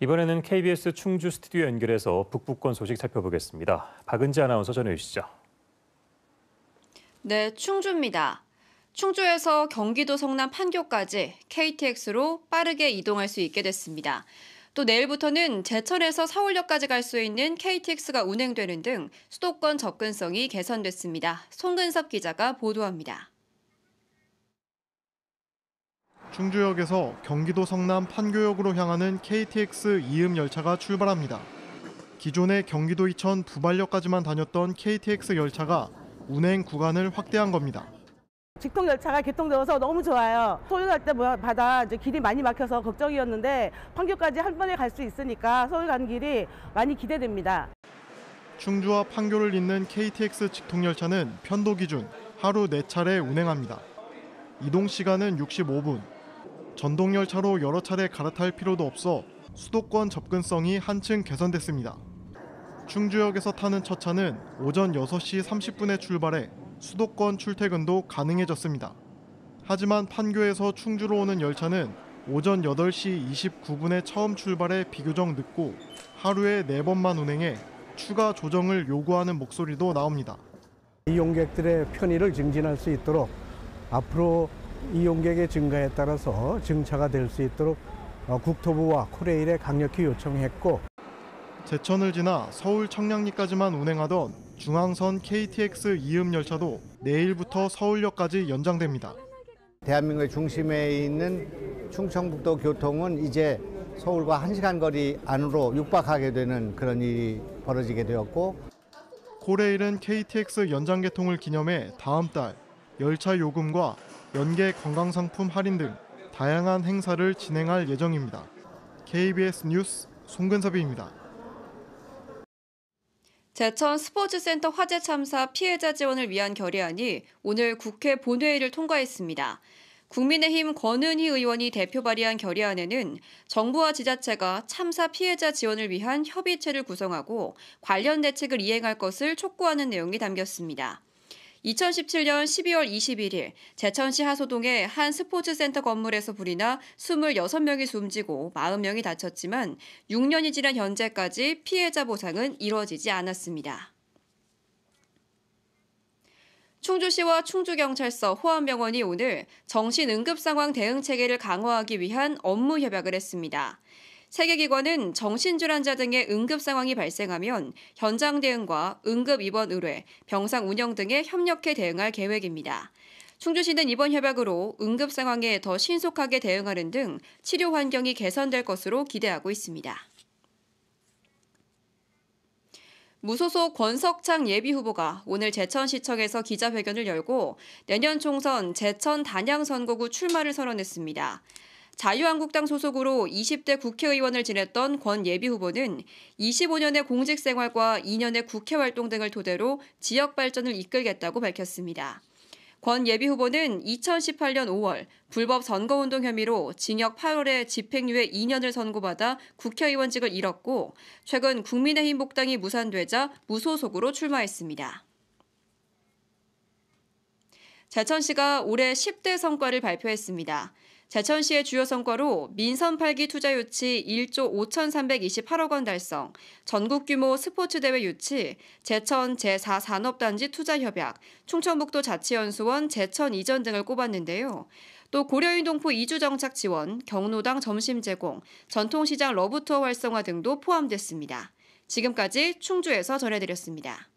이번에는 KBS 충주 스튜디오 연결해서 북부권 소식 살펴보겠습니다. 박은지 아나운서 전해 주시죠. 네, 충주입니다. 충주에서 경기도 성남 판교까지 KTX로 빠르게 이동할 수 있게 됐습니다. 또 내일부터는 제천에서 서울역까지 갈 수 있는 KTX가 운행되는 등 수도권 접근성이 개선됐습니다. 송근섭 기자가 보도합니다. 충주역에서 경기도 성남 판교역으로 향하는 KTX 이음 열차가 출발합니다. 기존의 경기도 이천 부발역까지만 다녔던 KTX 열차가 운행 구간을 확대한 겁니다. 직통 열차가 개통되어서 너무 좋아요. 서울 갈 때마다 이제 길이 많이 막혀서 걱정이었는데 판교까지 한 번에 갈 수 있으니까 서울 가는 길이 많이 기대됩니다. 충주와 판교를 잇는 KTX 직통 열차는 편도 기준 하루 4차례 운행합니다. 이동 시간은 65분. 전동 열차로 여러 차례 갈아탈 필요도 없어 수도권 접근성이 한층 개선됐습니다. 충주역에서 타는 첫 차는 오전 6시 30분에 출발해 수도권 출퇴근도 가능해졌습니다. 하지만 판교에서 충주로 오는 열차는 오전 8시 29분에 처음 출발해 비교적 늦고 하루에 4번만 운행해 추가 조정을 요구하는 목소리도 나옵니다. 이용객들의 편의를 증진할 수 있도록 앞으로 이용객의 증가에 따라서 증차가 될 수 있도록 국토부와 코레일에 강력히 요청했고 제천을 지나 서울 청량리까지만 운행하던 중앙선 KTX 이음 열차도 내일부터 서울역까지 연장됩니다. 대한민국의 중심에 있는 충청북도 교통은 이제 서울과 1시간 거리 안으로 육박하게 되는 그런 일이 벌어지게 되었고 코레일은 KTX 연장 개통을 기념해 다음 달 열차 요금과 연계 관광상품 할인 등 다양한 행사를 진행할 예정입니다. KBS 뉴스 송근섭입니다. 제천 스포츠센터 화재 참사 피해자 지원을 위한 결의안이 오늘 국회 본회의를 통과했습니다. 국민의힘 권은희 의원이 대표 발의한 결의안에는 정부와 지자체가 참사 피해자 지원을 위한 협의체를 구성하고 관련 대책을 이행할 것을 촉구하는 내용이 담겼습니다. 2017년 12월 21일 제천시 하소동의 한 스포츠센터 건물에서 불이 나 26명이 숨지고 40명이 다쳤지만 6년이 지난 현재까지 피해자 보상은 이루어지지 않았습니다. 충주시와 충주경찰서 호암병원이 오늘 정신응급상황 대응 체계를 강화하기 위한 업무 협약을 했습니다. 세계기관은 정신줄 환자 등의 응급 상황이 발생하면 현장 대응과 응급 입원 의뢰, 병상 운영 등에 협력해 대응할 계획입니다. 충주시는 이번 협약으로 응급 상황에 더 신속하게 대응하는 등 치료 환경이 개선될 것으로 기대하고 있습니다. 무소속 권석창 예비후보가 오늘 제천시청에서 기자회견을 열고 내년 총선 제천 단양 선거구 출마를 선언했습니다. 자유한국당 소속으로 20대 국회의원을 지냈던 권 예비 후보는 25년의 공직 생활과 2년의 국회 활동 등을 토대로 지역 발전을 이끌겠다고 밝혔습니다. 권 예비 후보는 2018년 5월 불법 선거운동 혐의로 징역 8월에 집행유예 2년을 선고받아 국회의원직을 잃었고 최근 국민의힘 복당이 무산되자 무소속으로 출마했습니다. 제천시가 올해 10대 성과를 발표했습니다. 제천시의 주요 성과로 민선 8기 투자 유치 1조 5,328억 원 달성, 전국 규모 스포츠 대회 유치, 제천 제4 산업단지 투자 협약, 충청북도 자치연수원 제천 이전 등을 꼽았는데요. 또 고려인 동포 이주 정착 지원, 경로당 점심 제공, 전통시장 러브투어 활성화 등도 포함됐습니다. 지금까지 충주에서 전해드렸습니다.